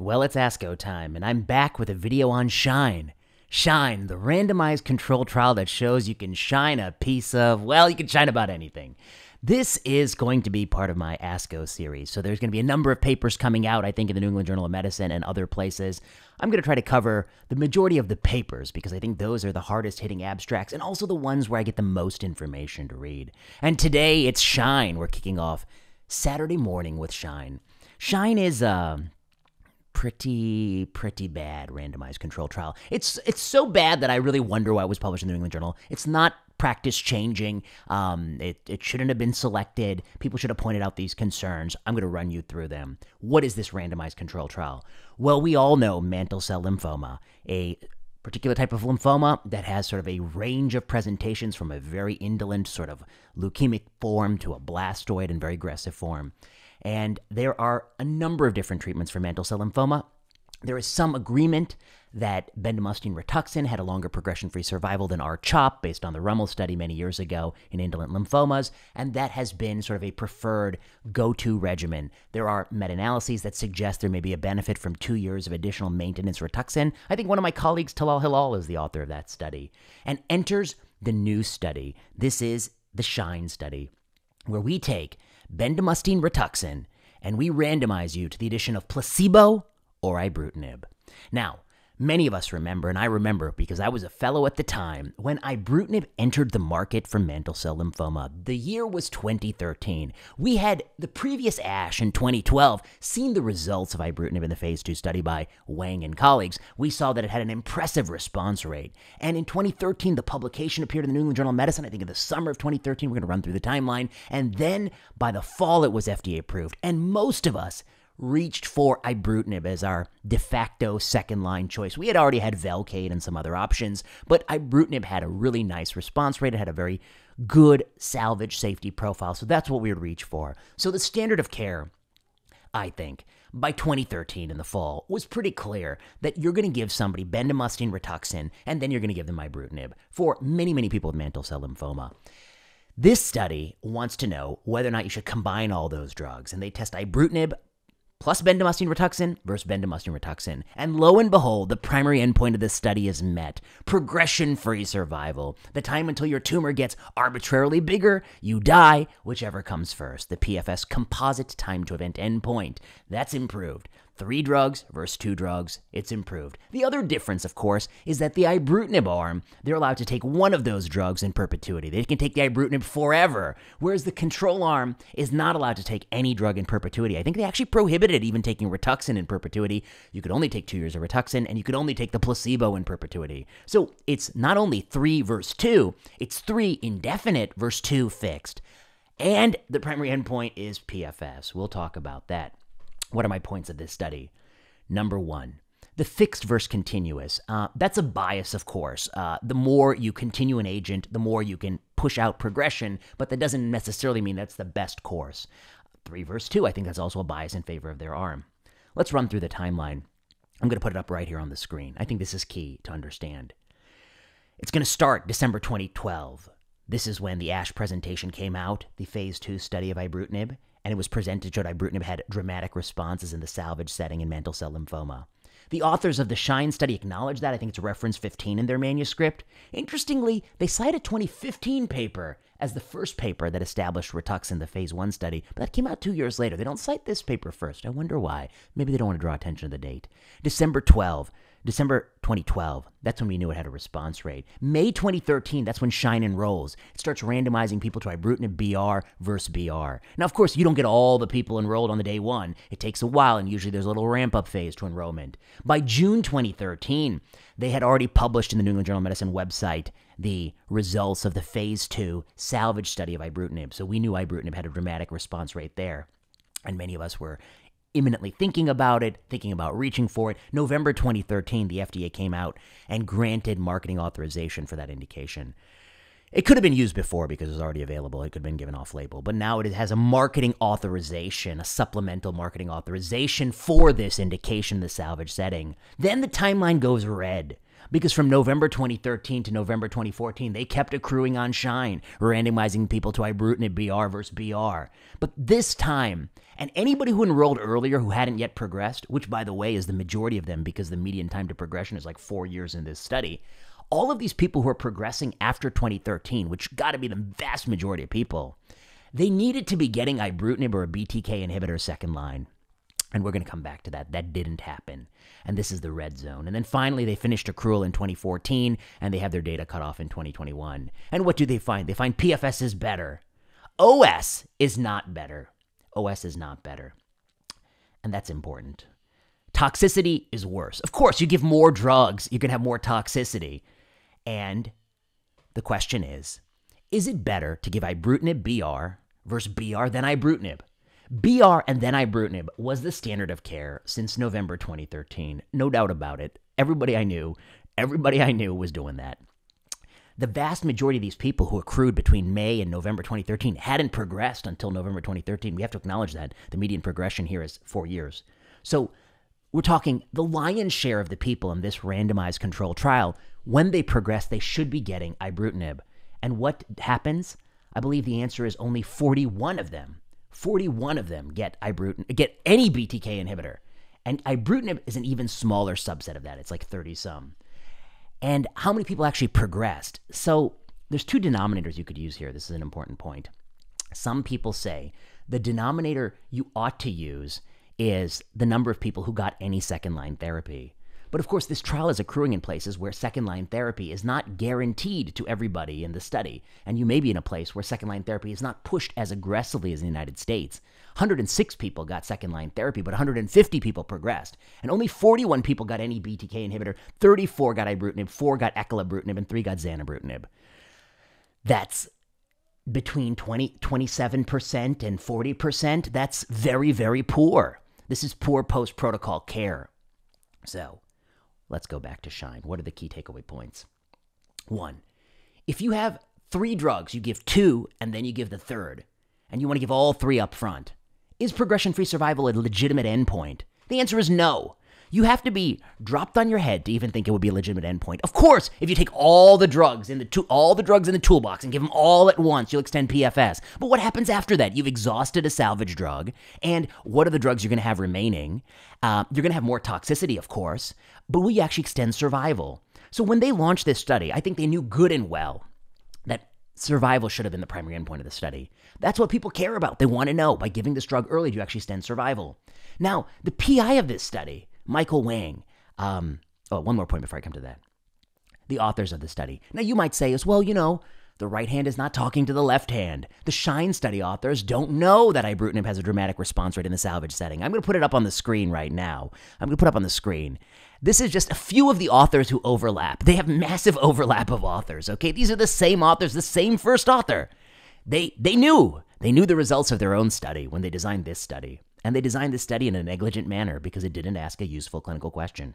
Well, it's ASCO time, and I'm back with a video on Shine. Shine, the randomized control trial that shows you can shine a piece of, well, you can shine about anything. This is going to be part of my ASCO series. So there's going to be a number of papers coming out, I think, in the New England Journal of Medicine and other places. I'm going to try to cover the majority of the papers because I think those are the hardest hitting abstracts and also the ones where I get the most information to read. And today it's Shine. We're kicking off Saturday morning with Shine. Shine is, uh, pretty pretty bad randomized control trial. It's it's so bad that I really wonder why it was published in the New England Journal. It's not practice changing. Um, it, it shouldn't have been selected. People should have pointed out these concerns. I'm going to run you through them. What is this randomized control trial? Well, we all know mantle cell lymphoma, a particular type of lymphoma that has sort of a range of presentations from a very indolent sort of leukemic form to a blastoid and very aggressive form. And there are a number of different treatments for mantle cell lymphoma. There is some agreement that bendamustine rituxan had a longer progression free survival than R-CHOP based on the Rummel study many years ago in indolent lymphomas, and that has been sort of a preferred go to regimen. There are meta analyses that suggest there may be a benefit from two years of additional maintenance rituxan. I think one of my colleagues, Talal Hilal, is the author of that study. And enters the new study. This is the SHINE study, where we take bendamustine rituxan and we randomize you to the addition of placebo or ibrutinib. Now, Many of us remember, and I remember because I was a fellow at the time, when ibrutinib entered the market for mantle cell lymphoma. The year was 2013. We had the previous ASH in 2012 seen the results of ibrutinib in the phase 2 study by Wang and colleagues. We saw that it had an impressive response rate. And in 2013, the publication appeared in the New England Journal of Medicine. I think in the summer of 2013, we're going to run through the timeline. And then by the fall, it was FDA approved. And most of us reached for ibrutinib as our de facto second line choice. We had already had Velcade and some other options, but ibrutinib had a really nice response rate. It had a very good salvage safety profile, so that's what we would reach for. So the standard of care, I think, by 2013 in the fall was pretty clear that you're going to give somebody bendamustine rituxan and then you're going to give them ibrutinib for many, many people with mantle cell lymphoma. This study wants to know whether or not you should combine all those drugs, and they test ibrutinib plus bendamustine rituxan versus bendamustine rituxan. And lo and behold, the primary endpoint of this study is met progression free survival. The time until your tumor gets arbitrarily bigger, you die, whichever comes first. The PFS composite time to event endpoint. That's improved. Three drugs versus two drugs, it's improved. The other difference, of course, is that the ibrutinib arm, they're allowed to take one of those drugs in perpetuity. They can take the ibrutinib forever, whereas the control arm is not allowed to take any drug in perpetuity. I think they actually prohibited even taking Rituxan in perpetuity. You could only take two years of Rituxan, and you could only take the placebo in perpetuity. So it's not only three versus two, it's three indefinite versus two fixed. And the primary endpoint is PFS. We'll talk about that. What are my points of this study? Number one, the fixed versus continuous. Uh, that's a bias, of course. Uh, the more you continue an agent, the more you can push out progression, but that doesn't necessarily mean that's the best course. Three versus two, I think that's also a bias in favor of their arm. Let's run through the timeline. I'm going to put it up right here on the screen. I think this is key to understand. It's going to start December 2012. This is when the ASH presentation came out, the phase two study of ibrutinib, and it was presented showed ibrutinib had dramatic responses in the salvage setting in mantle cell lymphoma. The authors of the SHINE study acknowledge that. I think it's reference 15 in their manuscript. Interestingly, they cite a 2015 paper as the first paper that established Rituxan, the phase 1 study, but that came out two years later. They don't cite this paper first. I wonder why. Maybe they don't want to draw attention to the date. December 12, December 2012, that's when we knew it had a response rate. May 2013, that's when Shine enrolls. It starts randomizing people to ibrutinib BR versus BR. Now, of course, you don't get all the people enrolled on the day one. It takes a while, and usually there's a little ramp up phase to enrollment. By June 2013, they had already published in the New England Journal of Medicine website the results of the phase two salvage study of ibrutinib. So we knew ibrutinib had a dramatic response rate there. And many of us were imminently thinking about it, thinking about reaching for it. November 2013, the FDA came out and granted marketing authorization for that indication. It could have been used before because it was already available. It could have been given off label. But now it has a marketing authorization, a supplemental marketing authorization for this indication, the salvage setting. Then the timeline goes red. Because from November 2013 to November 2014, they kept accruing on Shine, randomizing people to ibrutinib BR versus BR. But this time, and anybody who enrolled earlier who hadn't yet progressed, which by the way is the majority of them because the median time to progression is like four years in this study, all of these people who are progressing after 2013, which got to be the vast majority of people, they needed to be getting ibrutinib or a BTK inhibitor second line. And we're going to come back to that. That didn't happen. And this is the red zone. And then finally, they finished accrual in 2014 and they have their data cut off in 2021. And what do they find? They find PFS is better. OS is not better. OS is not better. And that's important. Toxicity is worse. Of course, you give more drugs, you can have more toxicity. And the question is is it better to give ibrutinib BR versus BR than ibrutinib? BR and then ibrutinib was the standard of care since November 2013. No doubt about it. Everybody I knew, everybody I knew was doing that. The vast majority of these people who accrued between May and November 2013 hadn't progressed until November 2013. We have to acknowledge that. The median progression here is four years. So we're talking the lion's share of the people in this randomized control trial, when they progress, they should be getting ibrutinib. And what happens? I believe the answer is only 41 of them 41 of them get ibrutinib, get any BTK inhibitor. And ibrutinib is an even smaller subset of that. It's like 30 some. And how many people actually progressed? So there's two denominators you could use here. This is an important point. Some people say the denominator you ought to use is the number of people who got any second line therapy. But of course, this trial is accruing in places where second line therapy is not guaranteed to everybody in the study. And you may be in a place where second line therapy is not pushed as aggressively as in the United States. 106 people got second line therapy, but 150 people progressed. And only 41 people got any BTK inhibitor, 34 got ibrutinib, 4 got acalabrutinib, and 3 got zanubrutinib. That's between 20, 27% and 40%. That's very, very poor. This is poor post protocol care. So, Let's go back to Shine. What are the key takeaway points? One, if you have three drugs, you give two and then you give the third, and you want to give all three up front. Is progression free survival a legitimate endpoint? The answer is no. You have to be dropped on your head to even think it would be a legitimate endpoint. Of course, if you take all the drugs in the to- all the drugs in the toolbox and give them all at once, you'll extend PFS. But what happens after that? You've exhausted a salvage drug, and what are the drugs you're going to have remaining? Uh, you're going to have more toxicity, of course, but will you actually extend survival? So when they launched this study, I think they knew good and well that survival should have been the primary endpoint of the study. That's what people care about. They want to know by giving this drug early, do you actually extend survival? Now, the PI of this study Michael Wang. Um, oh, one more point before I come to that. The authors of the study. Now, you might say as well, you know, the right hand is not talking to the left hand. The Shine study authors don't know that ibrutinib has a dramatic response rate in the salvage setting. I'm going to put it up on the screen right now. I'm going to put up on the screen. This is just a few of the authors who overlap. They have massive overlap of authors, okay? These are the same authors, the same first author. They they knew. They knew the results of their own study when they designed this study. And they designed this study in a negligent manner because it didn't ask a useful clinical question.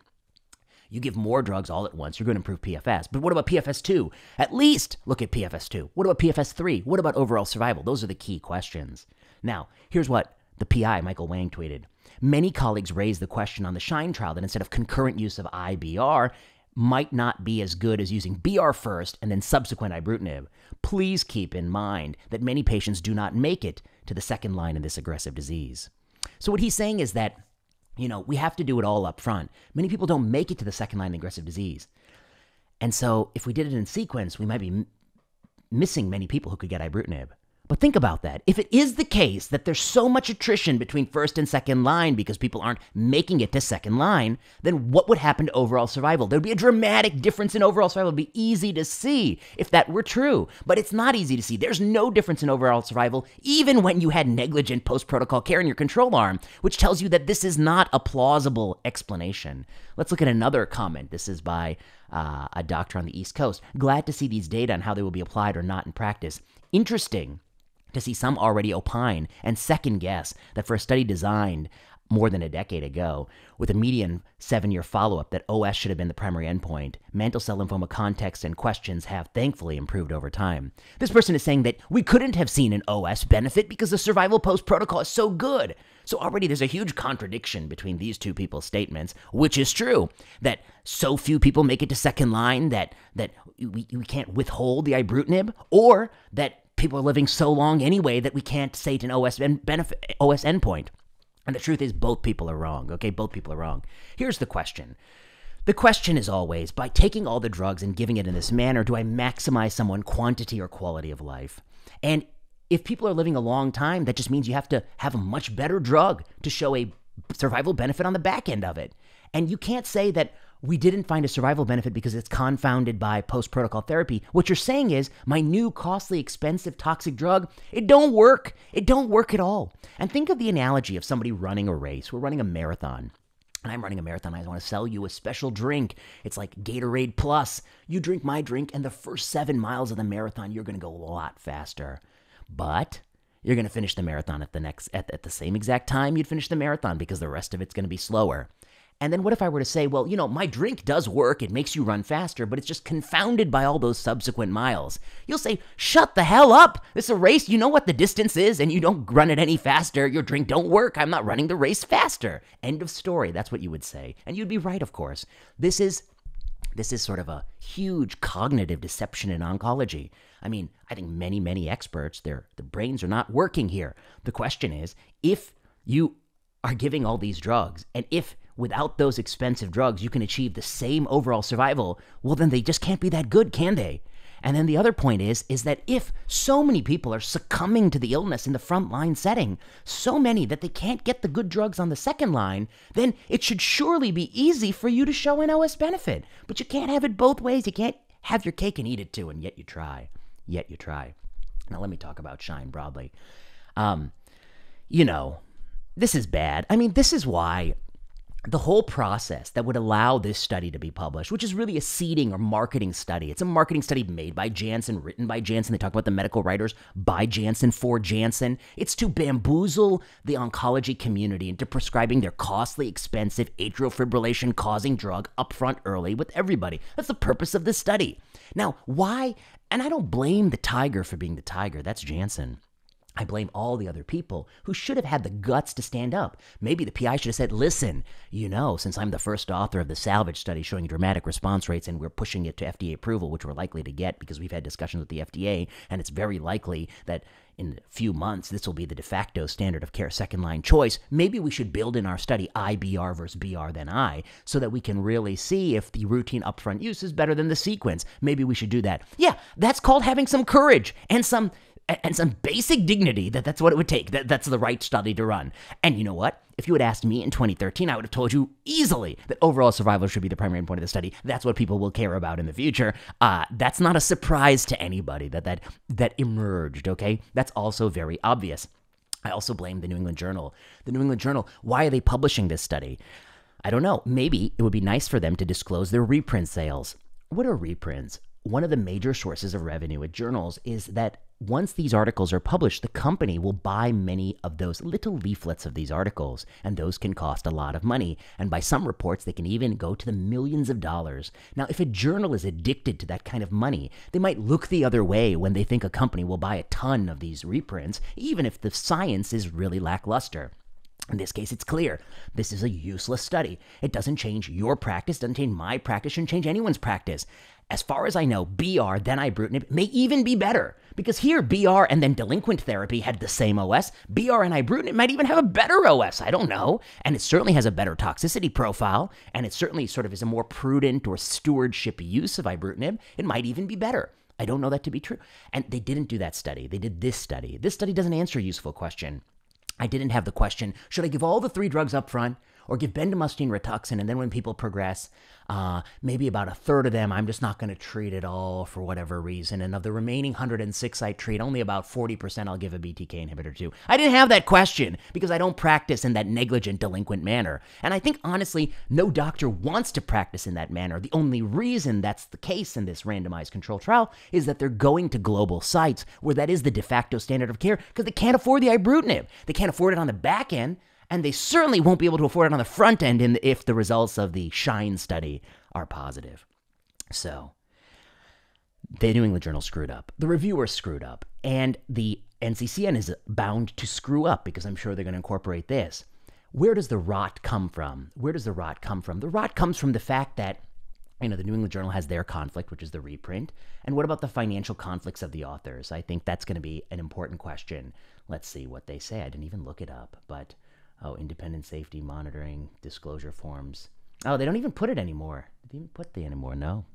You give more drugs all at once, you're going to improve PFS. But what about PFS2? At least look at PFS2. What about PFS3? What about overall survival? Those are the key questions. Now, here's what the PI, Michael Wang, tweeted. Many colleagues raised the question on the SHINE trial that instead of concurrent use of IBR, might not be as good as using BR first and then subsequent ibrutinib. Please keep in mind that many patients do not make it to the second line in this aggressive disease. So what he's saying is that, you know, we have to do it all up front. Many people don't make it to the second line aggressive disease. And so if we did it in sequence, we might be m- missing many people who could get ibrutinib. But think about that. If it is the case that there's so much attrition between first and second line because people aren't making it to second line, then what would happen to overall survival? There'd be a dramatic difference in overall survival. It'd be easy to see if that were true. But it's not easy to see. There's no difference in overall survival, even when you had negligent post protocol care in your control arm, which tells you that this is not a plausible explanation. Let's look at another comment. This is by uh, a doctor on the East Coast. Glad to see these data and how they will be applied or not in practice. Interesting to see some already opine and second guess that for a study designed more than a decade ago, with a median seven year follow up, that OS should have been the primary endpoint. Mantle cell lymphoma context and questions have thankfully improved over time. This person is saying that we couldn't have seen an OS benefit because the survival post protocol is so good. So already there's a huge contradiction between these two people's statements, which is true that so few people make it to second line that that we, we can't withhold the ibrutinib, or that people are living so long anyway that we can't say it's an OS benefit OS endpoint. And the truth is, both people are wrong. Okay, both people are wrong. Here's the question. The question is always by taking all the drugs and giving it in this manner, do I maximize someone quantity or quality of life? And if people are living a long time, that just means you have to have a much better drug to show a survival benefit on the back end of it. And you can't say that we didn't find a survival benefit because it's confounded by post protocol therapy. What you're saying is my new costly expensive toxic drug, it don't work. It don't work at all. And think of the analogy of somebody running a race. We're running a marathon. And I'm running a marathon. I want to sell you a special drink. It's like Gatorade Plus. You drink my drink, and the first seven miles of the marathon, you're going to go a lot faster. But you're going to finish the marathon at the next at, at the same exact time you'd finish the marathon because the rest of it's going to be slower. And then what if I were to say, well, you know, my drink does work, it makes you run faster, but it's just confounded by all those subsequent miles. You'll say, shut the hell up. This is a race. You know what the distance is, and you don't run it any faster. Your drink don't work. I'm not running the race faster. End of story. That's what you would say. And you'd be right, of course. This is this is sort of a huge cognitive deception in oncology. I mean, I think many, many experts, their, their brains are not working here. The question is if you are giving all these drugs, and if without those expensive drugs you can achieve the same overall survival, well, then they just can't be that good, can they? And then the other point is is that if so many people are succumbing to the illness in the front line setting, so many that they can't get the good drugs on the second line, then it should surely be easy for you to show an OS benefit. But you can't have it both ways. You can't have your cake and eat it too, and yet you try yet you try. Now, let me talk about Shine broadly. Um, you know, this is bad. I mean, this is why the whole process that would allow this study to be published, which is really a seeding or marketing study. It's a marketing study made by Janssen, written by Janssen. They talk about the medical writers by Janssen for Janssen. It's to bamboozle the oncology community into prescribing their costly, expensive atrial fibrillation causing drug upfront early with everybody. That's the purpose of this study. Now, why? And I don't blame the tiger for being the tiger. That's Janssen. I blame all the other people who should have had the guts to stand up. Maybe the PI should have said, listen, you know, since I'm the first author of the salvage study showing dramatic response rates and we're pushing it to FDA approval, which we're likely to get because we've had discussions with the FDA, and it's very likely that in a few months this will be the de facto standard of care second line choice, maybe we should build in our study IBR versus BR than I so that we can really see if the routine upfront use is better than the sequence. Maybe we should do that. Yeah, that's called having some courage and some and some basic dignity that that's what it would take. That that's the right study to run. And you know what? If you had asked me in 2013, I would have told you easily that overall survival should be the primary endpoint of the study. That's what people will care about in the future. Uh, that's not a surprise to anybody that that that emerged. Okay, that's also very obvious. I also blame the New England Journal. The New England Journal. Why are they publishing this study? I don't know. Maybe it would be nice for them to disclose their reprint sales. What are reprints? One of the major sources of revenue at journals is that once these articles are published, the company will buy many of those little leaflets of these articles, and those can cost a lot of money. And by some reports, they can even go to the millions of dollars. Now, if a journal is addicted to that kind of money, they might look the other way when they think a company will buy a ton of these reprints, even if the science is really lackluster. In this case, it's clear. This is a useless study. It doesn't change your practice, doesn't change my practice, shouldn't change anyone's practice. As far as I know, BR, then ibrutinib, may even be better. Because here, BR and then delinquent therapy had the same OS. BR and ibrutinib might even have a better OS. I don't know. And it certainly has a better toxicity profile. And it certainly sort of is a more prudent or stewardship use of ibrutinib. It might even be better. I don't know that to be true. And they didn't do that study. They did this study. This study doesn't answer a useful question. I didn't have the question should I give all the three drugs up front? Or give bendamustine rituxan, and then when people progress, uh, maybe about a third of them, I'm just not going to treat at all for whatever reason. And of the remaining 106 I treat, only about 40% I'll give a BTK inhibitor to. I didn't have that question because I don't practice in that negligent, delinquent manner. And I think, honestly, no doctor wants to practice in that manner. The only reason that's the case in this randomized control trial is that they're going to global sites where that is the de facto standard of care because they can't afford the ibrutinib. They can't afford it on the back end and they certainly won't be able to afford it on the front end if the results of the Shine study are positive. So, the New England Journal screwed up. The reviewer screwed up. And the NCCN is bound to screw up because I'm sure they're going to incorporate this. Where does the rot come from? Where does the rot come from? The rot comes from the fact that you know, the New England Journal has their conflict, which is the reprint. And what about the financial conflicts of the authors? I think that's going to be an important question. Let's see what they say. I didn't even look it up, but oh, independent safety monitoring, disclosure forms. Oh, they don't even put it anymore. They even put the anymore. No,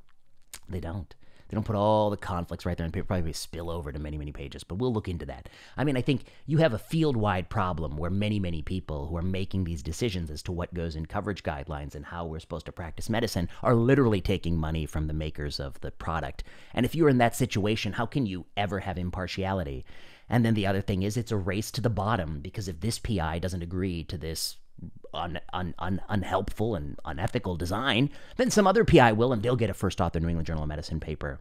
they don't. They don't put all the conflicts right there, and probably spill over to many, many pages. But we'll look into that. I mean, I think you have a field-wide problem where many, many people who are making these decisions as to what goes in coverage guidelines and how we're supposed to practice medicine are literally taking money from the makers of the product. And if you're in that situation, how can you ever have impartiality? And then the other thing is, it's a race to the bottom because if this PI doesn't agree to this un, un, un, unhelpful and unethical design, then some other PI will, and they'll get a first author New England Journal of Medicine paper.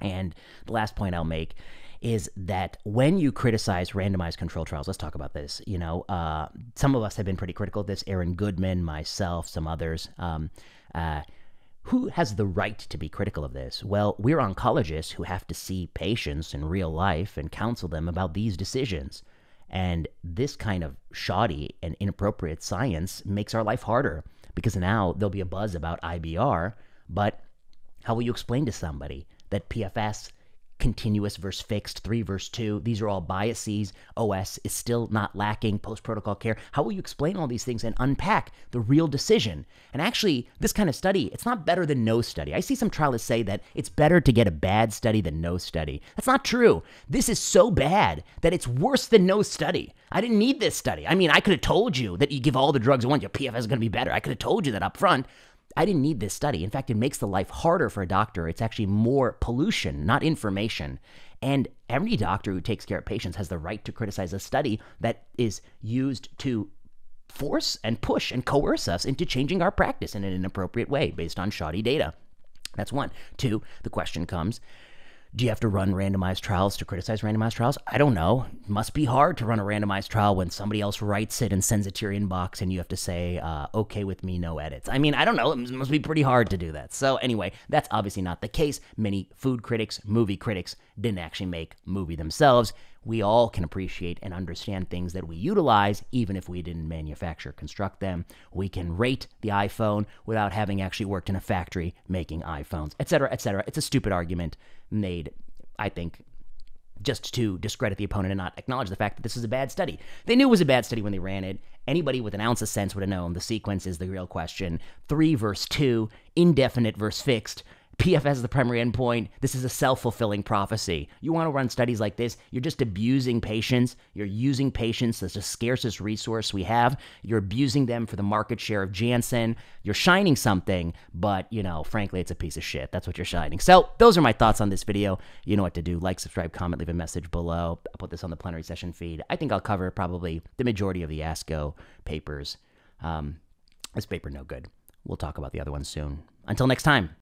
And the last point I'll make is that when you criticize randomized control trials, let's talk about this. You know, uh, some of us have been pretty critical of this. Aaron Goodman, myself, some others. Um, uh, who has the right to be critical of this? Well, we're oncologists who have to see patients in real life and counsel them about these decisions. And this kind of shoddy and inappropriate science makes our life harder because now there'll be a buzz about IBR, but how will you explain to somebody that PFS continuous versus fixed, three versus two. These are all biases. OS is still not lacking post protocol care. How will you explain all these things and unpack the real decision? And actually, this kind of study, it's not better than no study. I see some trialists say that it's better to get a bad study than no study. That's not true. This is so bad that it's worse than no study. I didn't need this study. I mean, I could have told you that you give all the drugs at once, your PFS is going to be better. I could have told you that up front. I didn't need this study. In fact, it makes the life harder for a doctor. It's actually more pollution, not information. And every doctor who takes care of patients has the right to criticize a study that is used to force and push and coerce us into changing our practice in an inappropriate way based on shoddy data. That's one. Two, the question comes do you have to run randomized trials to criticize randomized trials? I don't know. It must be hard to run a randomized trial when somebody else writes it and sends it to your inbox and you have to say, uh, okay with me, no edits. I mean, I don't know. It must be pretty hard to do that. So, anyway, that's obviously not the case. Many food critics, movie critics didn't actually make movie themselves. We all can appreciate and understand things that we utilize, even if we didn't manufacture, construct them. We can rate the iPhone without having actually worked in a factory making iPhones, etc., etc. It's a stupid argument made, I think, just to discredit the opponent and not acknowledge the fact that this is a bad study. They knew it was a bad study when they ran it. Anybody with an ounce of sense would have known the sequence is the real question. Three verse two, indefinite verse fixed. PFS is the primary endpoint. This is a self fulfilling prophecy. You want to run studies like this, you're just abusing patients. You're using patients as the scarcest resource we have. You're abusing them for the market share of Janssen. You're shining something, but, you know, frankly, it's a piece of shit. That's what you're shining. So, those are my thoughts on this video. You know what to do. Like, subscribe, comment, leave a message below. I'll put this on the plenary session feed. I think I'll cover probably the majority of the ASCO papers. Um, this paper, no good. We'll talk about the other ones soon. Until next time.